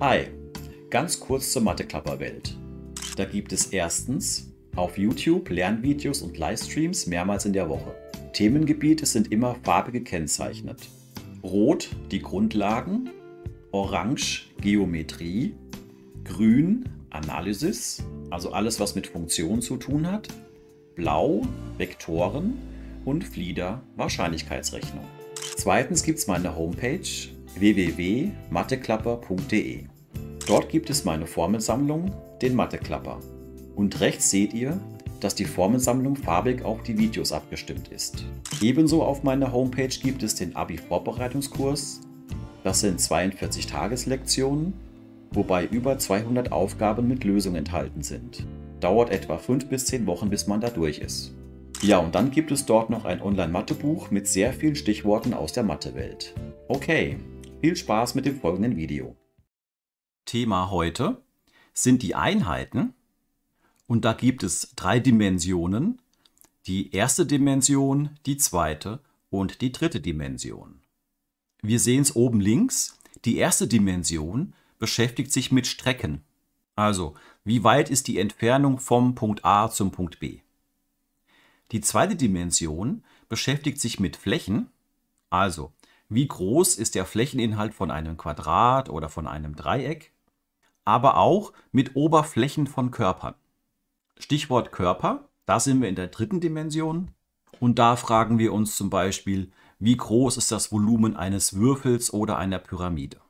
Hi, ganz kurz zur Matheklapperwelt. Da gibt es erstens auf YouTube Lernvideos und Livestreams mehrmals in der Woche. Themengebiete sind immer farbig gekennzeichnet. Rot die Grundlagen, Orange Geometrie, Grün Analysis, also alles was mit Funktionen zu tun hat, Blau Vektoren und Flieder Wahrscheinlichkeitsrechnung. Zweitens gibt es meine Homepage www.matheklapper.de. Dort gibt es meine Formelsammlung, den Matheklapper. Und rechts seht ihr, dass die Formelsammlung farbig auf die Videos abgestimmt ist. Ebenso auf meiner Homepage gibt es den Abi-Vorbereitungskurs. Das sind 42 Tageslektionen, wobei über 200 Aufgaben mit Lösungen enthalten sind. Dauert etwa 5 bis 10 Wochen, bis man da durch ist. Ja, und dann gibt es dort noch ein Online-Mathebuch mit sehr vielen Stichworten aus der Mathewelt. Okay, viel Spaß mit dem folgenden Video. Thema heute sind die Einheiten und da gibt es drei Dimensionen. Die erste Dimension, die zweite und die dritte Dimension. Wir sehen es oben links. Die erste Dimension beschäftigt sich mit Strecken. Also, wie weit ist die Entfernung vom Punkt A zum Punkt B? Die zweite Dimension beschäftigt sich mit Flächen, also wie groß ist der Flächeninhalt von einem Quadrat oder von einem Dreieck, aber auch mit Oberflächen von Körpern. Stichwort Körper, da sind wir in der dritten Dimension und da fragen wir uns zum Beispiel, wie groß ist das Volumen eines Würfels oder einer Pyramide.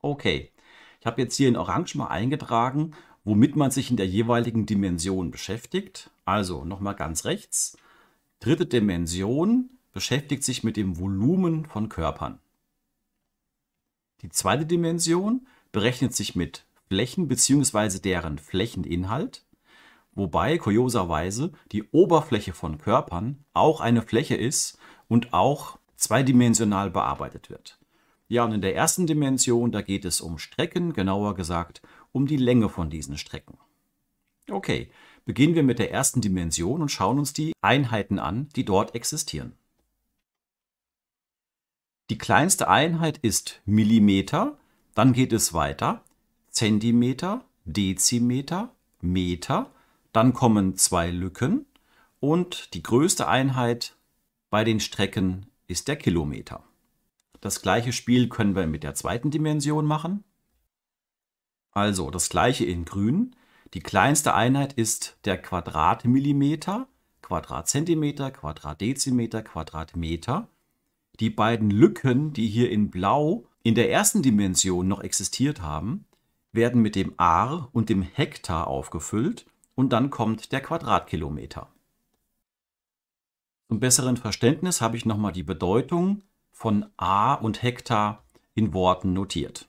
Okay, ich habe jetzt hier in Orange mal eingetragen, womit man sich in der jeweiligen Dimension beschäftigt. Also nochmal ganz rechts. Dritte Dimension beschäftigt sich mit dem Volumen von Körpern. Die zweite Dimension berechnet sich mit Flächen bzw. deren Flächeninhalt, wobei kurioserweise die Oberfläche von Körpern auch eine Fläche ist und auch zweidimensional bearbeitet wird. Ja, und in der ersten Dimension, da geht es um Strecken, genauer gesagt um die Länge von diesen Strecken. Okay, beginnen wir mit der ersten Dimension und schauen uns die Einheiten an, die dort existieren. Die kleinste Einheit ist Millimeter, dann geht es weiter Zentimeter, Dezimeter, Meter, dann kommen zwei Lücken und die größte Einheit bei den Strecken ist der Kilometer. Das gleiche Spiel können wir mit der zweiten Dimension machen. Also das gleiche in grün. Die kleinste Einheit ist der Quadratmillimeter, Quadratzentimeter, Quadratdezimeter, Quadratmeter. Die beiden Lücken, die hier in blau in der ersten Dimension noch existiert haben, werden mit dem Ar und dem Hektar aufgefüllt und dann kommt der Quadratkilometer. Zum besseren Verständnis habe ich nochmal die Bedeutung von A und Hektar in Worten notiert.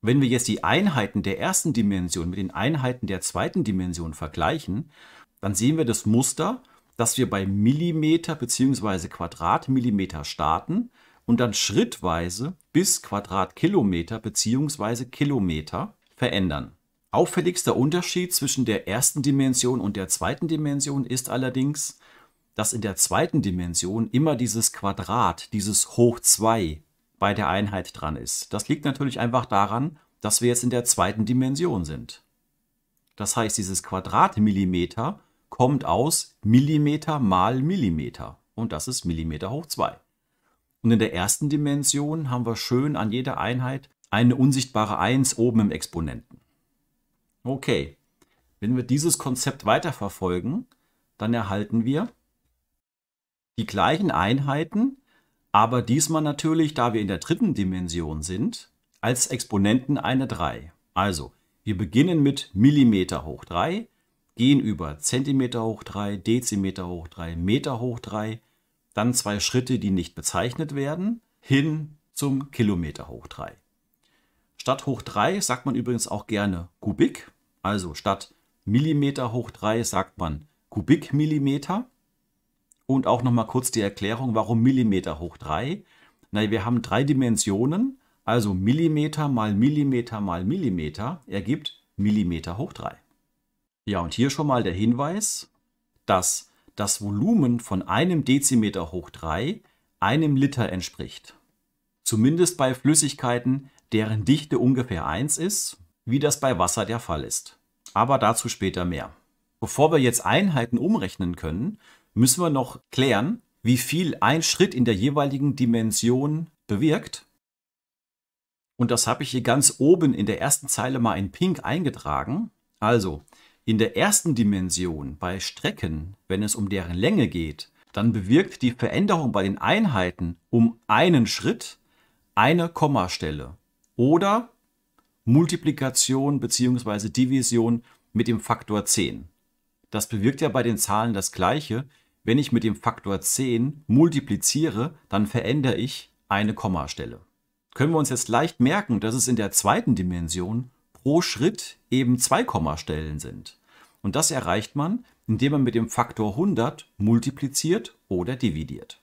Wenn wir jetzt die Einheiten der ersten Dimension mit den Einheiten der zweiten Dimension vergleichen, dann sehen wir das Muster, dass wir bei Millimeter bzw. Quadratmillimeter starten und dann schrittweise bis Quadratkilometer bzw. Kilometer verändern. Auffälligster Unterschied zwischen der ersten Dimension und der zweiten Dimension ist allerdings, dass in der zweiten Dimension immer dieses Quadrat, dieses hoch 2 bei der Einheit dran ist. Das liegt natürlich einfach daran, dass wir jetzt in der zweiten Dimension sind. Das heißt, dieses Quadratmillimeter kommt aus Millimeter mal Millimeter und das ist Millimeter hoch 2. Und in der ersten Dimension haben wir schön an jeder Einheit eine unsichtbare 1 oben im Exponenten. Okay, wenn wir dieses Konzept weiterverfolgen, dann erhalten wir die gleichen Einheiten, aber diesmal natürlich, da wir in der dritten Dimension sind, als Exponenten eine 3. Also, wir beginnen mit Millimeter hoch 3, gehen über Zentimeter hoch 3, Dezimeter hoch 3, Meter hoch 3, dann zwei Schritte, die nicht bezeichnet werden, hin zum Kilometer hoch 3. Statt hoch 3 sagt man übrigens auch gerne Kubik, also statt Millimeter hoch 3 sagt man Kubikmillimeter. Und auch nochmal kurz die Erklärung, warum Millimeter hoch 3. Na, wir haben drei Dimensionen, also Millimeter mal Millimeter mal Millimeter ergibt Millimeter hoch 3. Ja, und hier schon mal der Hinweis, dass das Volumen von einem Dezimeter hoch 3 einem Liter entspricht. Zumindest bei Flüssigkeiten, deren Dichte ungefähr 1 ist, wie das bei Wasser der Fall ist. Aber dazu später mehr. Bevor wir jetzt Einheiten umrechnen können, müssen wir noch klären, wie viel ein Schritt in der jeweiligen Dimension bewirkt. Und das habe ich hier ganz oben in der ersten Zeile mal in Pink eingetragen. Also, in der ersten Dimension bei Strecken, wenn es um deren Länge geht, dann bewirkt die Veränderung bei den Einheiten um einen Schritt eine Kommastelle oder Multiplikation bzw. Division mit dem Faktor 10. Das bewirkt ja bei den Zahlen das gleiche. Wenn ich mit dem Faktor 10 multipliziere, dann verändere ich eine Kommastelle. Können wir uns jetzt leicht merken, dass es in der zweiten Dimension pro Schritt eben zwei Kommastellen sind. Und das erreicht man, indem man mit dem Faktor 100 multipliziert oder dividiert.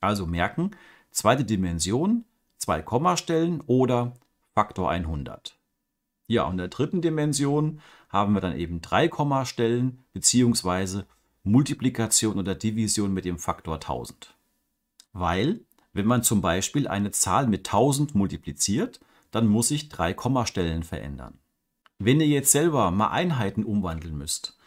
Also merken, zweite Dimension, zwei Kommastellen oder Faktor 100. Ja, und in der dritten Dimension haben wir dann eben drei Kommastellen bzw. Multiplikation oder Division mit dem Faktor 1000. Weil, wenn man zum Beispiel eine Zahl mit 1000 multipliziert, dann muss ich drei Kommastellen verändern. Wenn ihr jetzt selber mal Einheiten umwandeln müsst,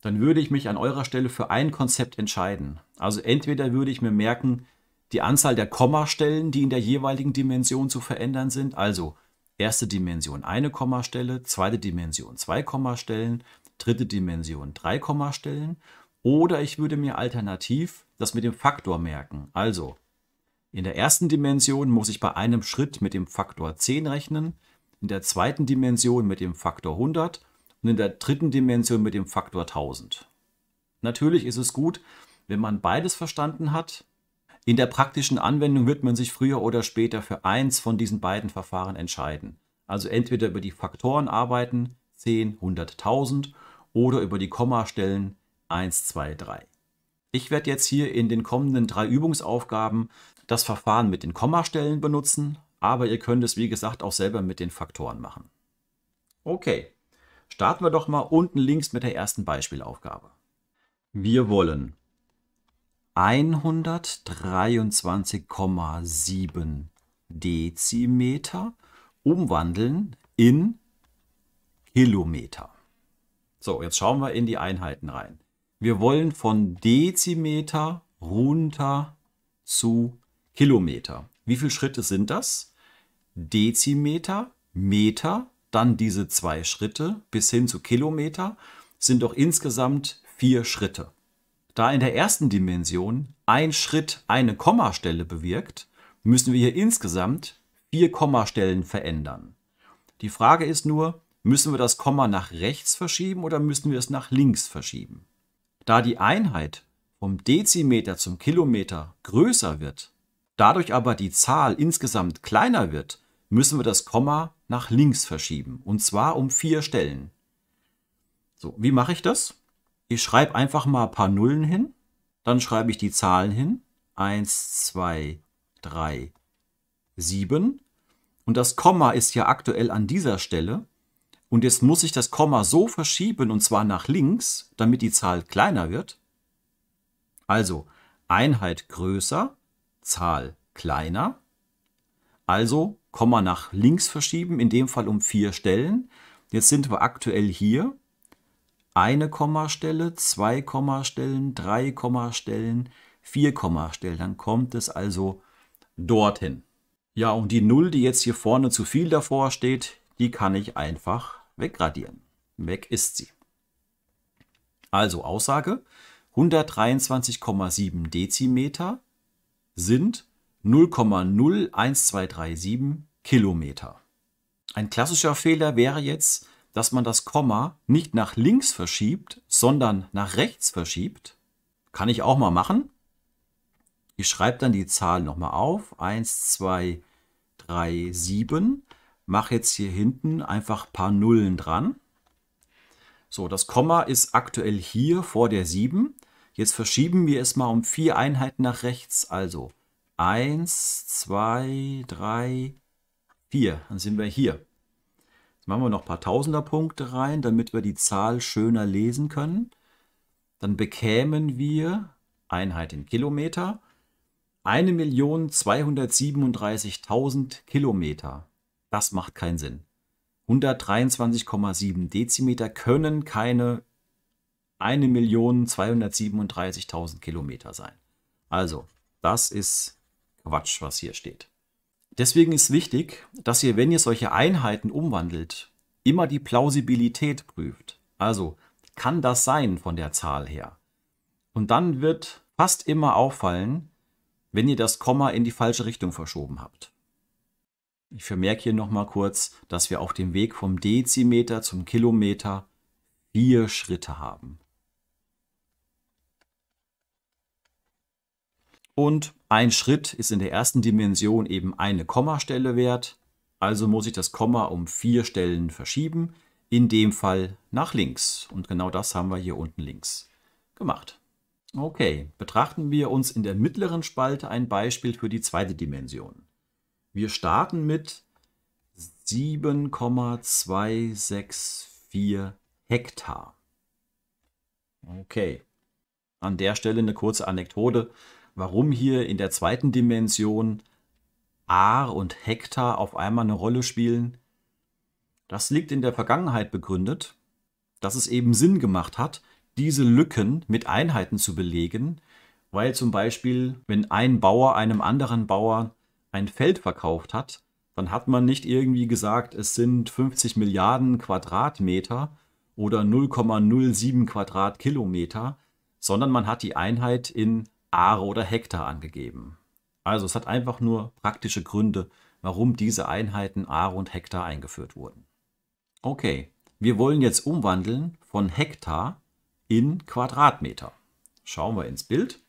dann würde ich mich an eurer Stelle für ein Konzept entscheiden. Also entweder würde ich mir merken, die Anzahl der Kommastellen, die in der jeweiligen Dimension zu verändern sind, also erste Dimension eine Kommastelle, zweite Dimension zwei Kommastellen, dritte Dimension drei Kommastellen, oder ich würde mir alternativ das mit dem Faktor merken. Also in der ersten Dimension muss ich bei einem Schritt mit dem Faktor 10 rechnen, in der zweiten Dimension mit dem Faktor 100 und in der dritten Dimension mit dem Faktor 1000. Natürlich ist es gut, wenn man beides verstanden hat. In der praktischen Anwendung wird man sich früher oder später für eins von diesen beiden Verfahren entscheiden. Also entweder über die Faktoren arbeiten, 10, 100, 1000 oder über die Kommastellen 1, 2, 3. Ich werde jetzt hier in den kommenden drei Übungsaufgaben das Verfahren mit den Kommastellen benutzen, aber ihr könnt es wie gesagt auch selber mit den Faktoren machen. Okay, starten wir doch mal unten links mit der ersten Beispielaufgabe. Wir wollen 123,7 Dezimeter umwandeln in Kilometer. So, jetzt schauen wir in die Einheiten rein. Wir wollen von Dezimeter runter zu Kilometer. Wie viele Schritte sind das? Dezimeter, Meter, dann diese zwei Schritte bis hin zu Kilometer sind doch insgesamt vier Schritte. Da in der ersten Dimension ein Schritt eine Kommastelle bewirkt, müssen wir hier insgesamt vier Kommastellen verändern. Die Frage ist nur, müssen wir das Komma nach rechts verschieben oder müssen wir es nach links verschieben? Da die Einheit vom Dezimeter zum Kilometer größer wird, dadurch aber die Zahl insgesamt kleiner wird, müssen wir das Komma nach links verschieben. Und zwar um vier Stellen. So, wie mache ich das? Ich schreibe einfach mal ein paar Nullen hin. Dann schreibe ich die Zahlen hin. 1, 2, 3, 7. Und das Komma ist ja aktuell an dieser Stelle. Und jetzt muss ich das Komma so verschieben, und zwar nach links, damit die Zahl kleiner wird. Also Einheit größer, Zahl kleiner. Also Komma nach links verschieben, in dem Fall um vier Stellen. Jetzt sind wir aktuell hier. Eine Kommastelle, zwei Kommastellen, drei Kommastellen, vier Kommastellen. Dann kommt es also dorthin. Ja, und die Null, die jetzt hier vorne zu viel davor steht, die kann ich einfach wegradieren. Weg ist sie. Also Aussage, 123,7 Dezimeter sind 0,01237 Kilometer. Ein klassischer Fehler wäre jetzt, dass man das Komma nicht nach links verschiebt, sondern nach rechts verschiebt. Kann ich auch mal machen. Ich schreibe dann die Zahl nochmal auf. 1, 2, 3, 7. Mache jetzt hier hinten einfach ein paar Nullen dran. So, das Komma ist aktuell hier vor der 7. Jetzt verschieben wir es mal um vier Einheiten nach rechts. Also 1, 2, 3, 4. Dann sind wir hier. Jetzt machen wir noch ein paar Tausenderpunkte rein, damit wir die Zahl schöner lesen können. Dann bekämen wir Einheit in Kilometer 1.237.000 Kilometer. Das macht keinen Sinn. 123,7 Dezimeter können keine 1.237.000 Kilometer sein. Also, das ist Quatsch, was hier steht. Deswegen ist wichtig, dass ihr, wenn ihr solche Einheiten umwandelt, immer die Plausibilität prüft. Also, kann das sein von der Zahl her? Und dann wird fast immer auffallen, wenn ihr das Komma in die falsche Richtung verschoben habt. Ich vermerke hier nochmal kurz, dass wir auf dem Weg vom Dezimeter zum Kilometer vier Schritte haben. Und ein Schritt ist in der ersten Dimension eben eine Kommastelle wert, also muss ich das Komma um vier Stellen verschieben, in dem Fall nach links. Und genau das haben wir hier unten links gemacht. Okay, betrachten wir uns in der mittleren Spalte ein Beispiel für die zweite Dimension. Wir starten mit 7,264 Hektar. Okay, an der Stelle eine kurze Anekdote warum hier in der zweiten Dimension Ar und Hektar auf einmal eine Rolle spielen. Das liegt in der Vergangenheit begründet, dass es eben Sinn gemacht hat, diese Lücken mit Einheiten zu belegen, weil zum Beispiel, wenn ein Bauer einem anderen Bauer ein Feld verkauft hat, dann hat man nicht irgendwie gesagt, es sind 50 Milliarden Quadratmeter oder 0,07 Quadratkilometer, sondern man hat die Einheit in Are oder Hektar angegeben. Also es hat einfach nur praktische Gründe, warum diese Einheiten Are und Hektar eingeführt wurden. Okay, wir wollen jetzt umwandeln von Hektar in Quadratmeter. Schauen wir ins Bild.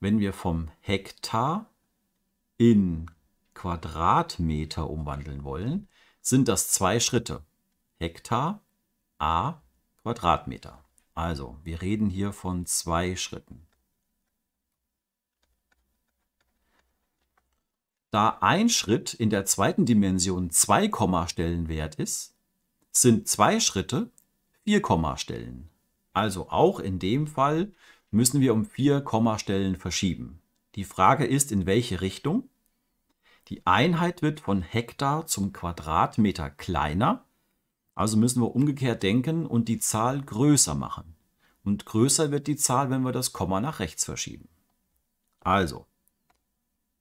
Wenn wir vom Hektar in Quadratmeter umwandeln wollen, sind das zwei Schritte. Hektar a Quadratmeter. Also, wir reden hier von zwei Schritten. Da ein Schritt in der zweiten Dimension zwei Kommastellen wert ist, sind zwei Schritte vier Kommastellen. Also auch in dem Fall müssen wir um vier Kommastellen verschieben. Die Frage ist, in welche Richtung? Die Einheit wird von Hektar zum Quadratmeter kleiner, also müssen wir umgekehrt denken und die Zahl größer machen. Und größer wird die Zahl, wenn wir das Komma nach rechts verschieben. Also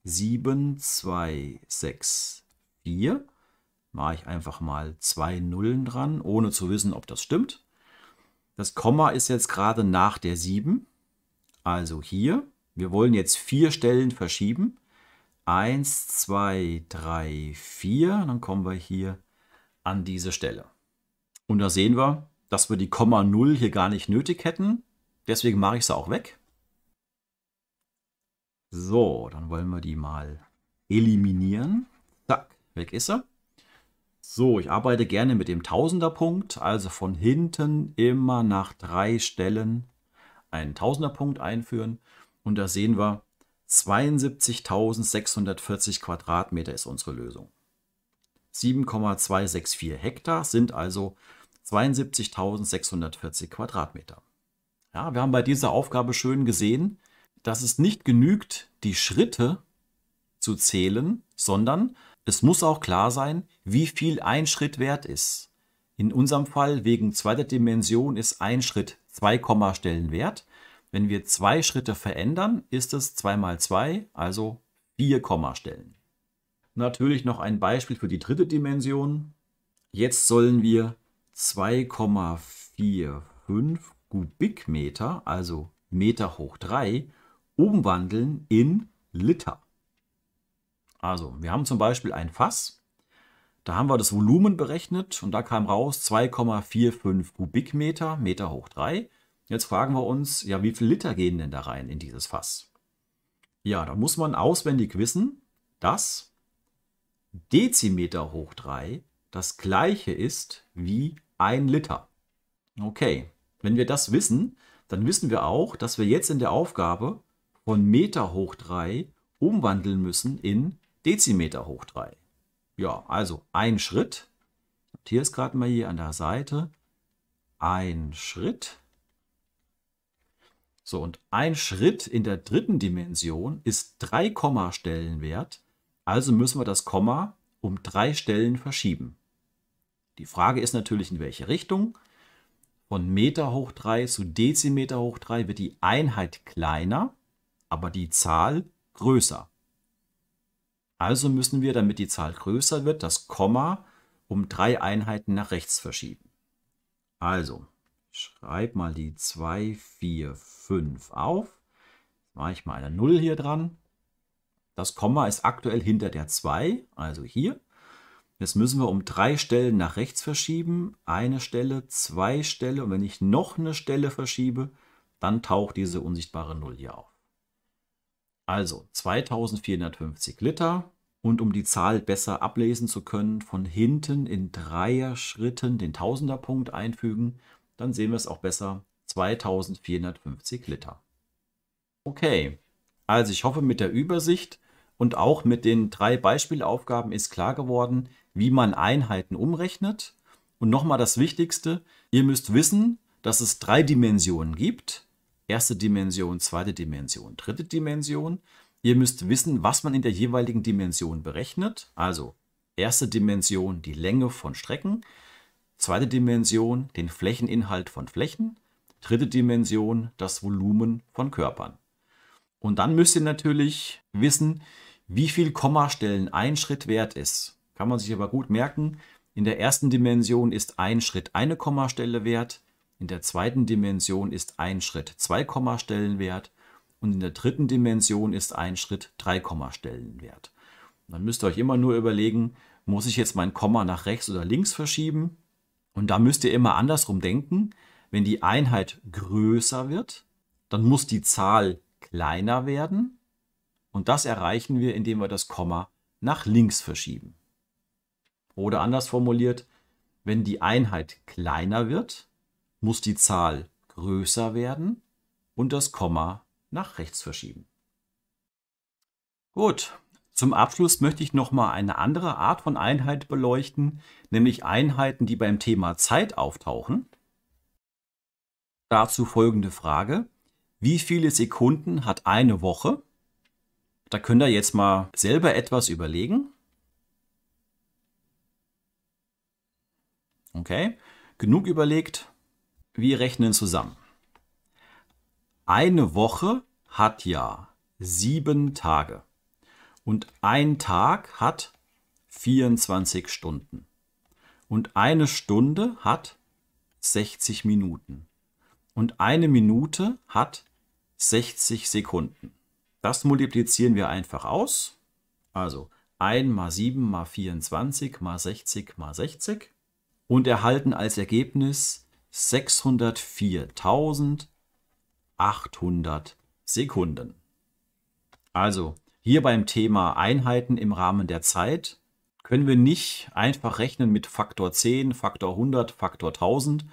7, 2, 6, 4. Mache ich einfach mal zwei Nullen dran, ohne zu wissen, ob das stimmt. Das Komma ist jetzt gerade nach der 7. Also hier. Wir wollen jetzt vier Stellen verschieben. 1, 2, 3, 4. Dann kommen wir hier an diese Stelle. Und da sehen wir, dass wir die Komma 0 hier gar nicht nötig hätten. Deswegen mache ich sie auch weg. So, dann wollen wir die mal eliminieren. Zack, weg ist er. So, ich arbeite gerne mit dem Tausenderpunkt, also von hinten immer nach drei Stellen einen Tausenderpunkt einführen. Und da sehen wir, 72.640 Quadratmeter ist unsere Lösung. 7,264 Hektar sind also 72.640 Quadratmeter. Ja, wir haben bei dieser Aufgabe schön gesehen, dass es nicht genügt, die Schritte zu zählen, sondern es muss auch klar sein, wie viel ein Schritt wert ist. In unserem Fall wegen zweiter Dimension ist ein Schritt 2 Kommastellen wert. Wenn wir zwei Schritte verändern, ist es 2 mal 2, also 4 Kommastellen. Natürlich noch ein Beispiel für die dritte Dimension. Jetzt sollen wir 2,45 Kubikmeter, also Meter hoch 3, umwandeln in Liter. Also, wir haben zum Beispiel ein Fass. Da haben wir das Volumen berechnet und da kam raus 2,45 Kubikmeter, Meter hoch 3. Jetzt fragen wir uns, ja, wie viel Liter gehen denn da rein in dieses Fass? Ja, da muss man auswendig wissen, dass Dezimeter hoch 3 das gleiche ist wie ein Liter. Okay, wenn wir das wissen, dann wissen wir auch, dass wir jetzt in der Aufgabe von Meter hoch 3 umwandeln müssen in Dezimeter hoch 3. Ja, also ein Schritt. Hier ist gerade mal hier an der Seite. Ein Schritt. So, und ein Schritt in der dritten Dimension ist 3 Kommastellen wert. Also müssen wir das Komma um drei Stellen verschieben. Die Frage ist natürlich, in welche Richtung. Von Meter hoch 3 zu Dezimeter hoch 3 wird die Einheit kleiner, aber die Zahl größer. Also müssen wir, damit die Zahl größer wird, das Komma um drei Einheiten nach rechts verschieben. Also, schreibe mal die 2, 4, 5 auf. Jetzt mache ich mal eine 0 hier dran. Das Komma ist aktuell hinter der 2, also hier. Jetzt müssen wir um drei Stellen nach rechts verschieben. Eine Stelle, zwei Stellen. Und wenn ich noch eine Stelle verschiebe, dann taucht diese unsichtbare 0 hier auf. Also 2450 Liter. Und um die Zahl besser ablesen zu können, von hinten in Dreier-Schritten den Tausenderpunkt einfügen, dann sehen wir es auch besser. 2450 Liter. Okay, also ich hoffe mit der Übersicht und auch mit den drei Beispielaufgaben ist klar geworden, wie man Einheiten umrechnet. Und nochmal das Wichtigste, ihr müsst wissen, dass es drei Dimensionen gibt. Erste Dimension, zweite Dimension, dritte Dimension. Ihr müsst wissen, was man in der jeweiligen Dimension berechnet. Also erste Dimension die Länge von Strecken, zweite Dimension den Flächeninhalt von Flächen, dritte Dimension das Volumen von Körpern. Und dann müsst ihr natürlich wissen, wie viel Kommastellen ein Schritt wert ist. Kann man sich aber gut merken. In der ersten Dimension ist ein Schritt eine Kommastelle wert. In der zweiten Dimension ist ein Schritt zwei Kommastellen wert. Und in der dritten Dimension ist ein Schritt drei Kommastellen wert. dann müsst ihr euch immer nur überlegen, muss ich jetzt mein Komma nach rechts oder links verschieben? Und da müsst ihr immer andersrum denken. Wenn die Einheit größer wird, dann muss die Zahl kleiner werden. Und das erreichen wir, indem wir das Komma nach links verschieben. Oder anders formuliert, wenn die Einheit kleiner wird, muss die Zahl größer werden und das Komma nach rechts verschieben. Gut, zum Abschluss möchte ich noch mal eine andere Art von Einheit beleuchten, nämlich Einheiten, die beim Thema Zeit auftauchen. Dazu folgende Frage. Wie viele Sekunden hat eine Woche? Da könnt ihr jetzt mal selber etwas überlegen. Okay, genug überlegt. Wir rechnen zusammen. Eine Woche hat ja sieben Tage und ein Tag hat 24 Stunden und eine Stunde hat 60 Minuten und eine Minute hat 60 Sekunden. Das multiplizieren wir einfach aus. Also 1 mal 7 mal 24 mal 60 mal 60 und erhalten als Ergebnis 604.800 Sekunden. Also hier beim Thema Einheiten im Rahmen der Zeit können wir nicht einfach rechnen mit Faktor 10, Faktor 100, Faktor 1000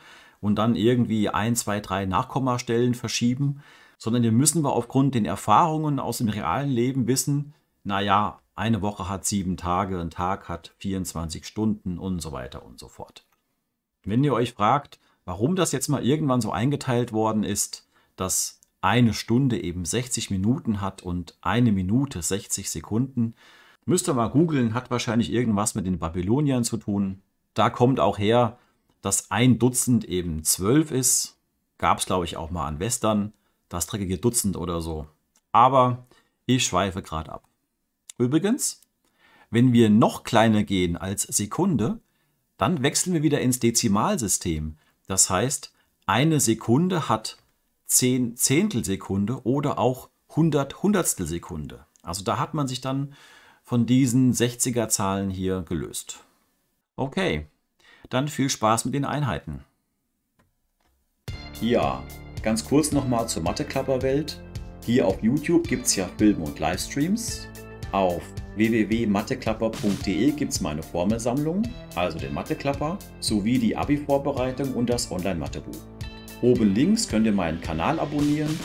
und dann irgendwie 1, 2, 3 Nachkommastellen verschieben, sondern hier müssen wir aufgrund den Erfahrungen aus dem realen Leben wissen, naja, eine Woche hat sieben Tage, ein Tag hat 24 Stunden und so weiter und so fort. Wenn ihr euch fragt, warum das jetzt mal irgendwann so eingeteilt worden ist, dass eine Stunde eben 60 Minuten hat und eine Minute 60 Sekunden, müsst ihr mal googeln, hat wahrscheinlich irgendwas mit den Babyloniern zu tun. Da kommt auch her, dass ein Dutzend eben zwölf ist. Gab es, glaube ich, auch mal an Western, das dreckige Dutzend oder so. Aber ich schweife gerade ab. Übrigens, wenn wir noch kleiner gehen als Sekunde, dann wechseln wir wieder ins Dezimalsystem. Das heißt, eine Sekunde hat 10 Zehntelsekunde oder auch 100 Hundertstelsekunde. Also da hat man sich dann von diesen 60er Zahlen hier gelöst. Okay, dann viel Spaß mit den Einheiten. Ja, ganz kurz nochmal zur Mathe-Klapper-Welt. Hier auf YouTube gibt es ja Filme und Livestreams. Auf www.matheklapper.de gibt es meine Formelsammlung, also den Matheklapper, sowie die Abi-Vorbereitung und das Online-Mathebuch. Oben links könnt ihr meinen Kanal abonnieren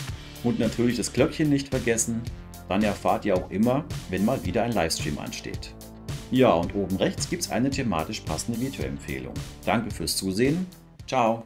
und natürlich das Glöckchen nicht vergessen, dann erfahrt ihr auch immer, wenn mal wieder ein Livestream ansteht. Ja, und oben rechts gibt es eine thematisch passende Videoempfehlung. Danke fürs Zusehen. Ciao.